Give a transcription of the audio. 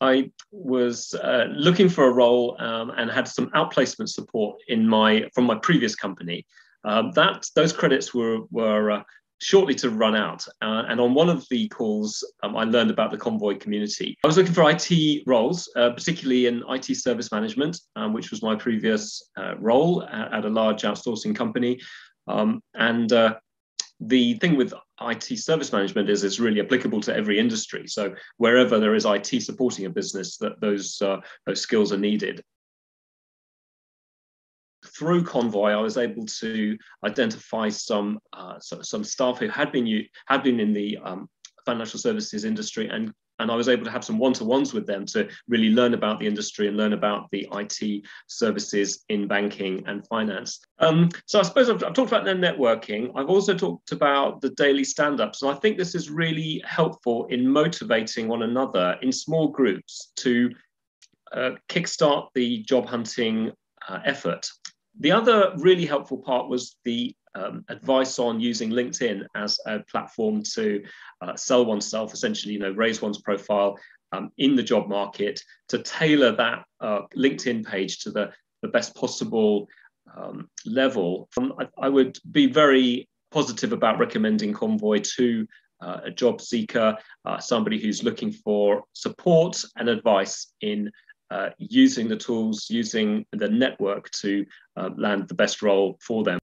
I was uh, looking for a role um, and had some outplacement support in my from my previous company. Um, that those credits were were uh, shortly to run out. Uh, and on one of the calls, um, I learned about the Convoy community. I was looking for IT roles, uh, particularly in IT service management, um, which was my previous uh, role at, at, a large outsourcing company. Um, and uh, the thing with IT service management is it's really applicable to every industry. So wherever there is IT supporting a business, that those uh, those skills are needed. Through Convoy, I was able to identify some uh, some staff who had been had been in the um, financial services industry and and I was able to have some one-to-ones with them to really learn about the industry and learn about the IT services in banking and finance. Um, so I suppose I've, I've, talked about their networking. I've also talked about the daily stand-ups, and I think this is really helpful in motivating one another in small groups to uh, kickstart the job hunting uh, effort. The other really helpful part was the um, advice on using LinkedIn as a platform to uh, sell oneself, essentially, you know, raise one's profile um, in the job market to tailor that uh, LinkedIn page to the, the best possible um, level. Um, I, I, would be very positive about recommending Convoy to uh, a job seeker, uh, somebody who's looking for support and advice in uh, using the tools, using the network to uh, land the best role for them.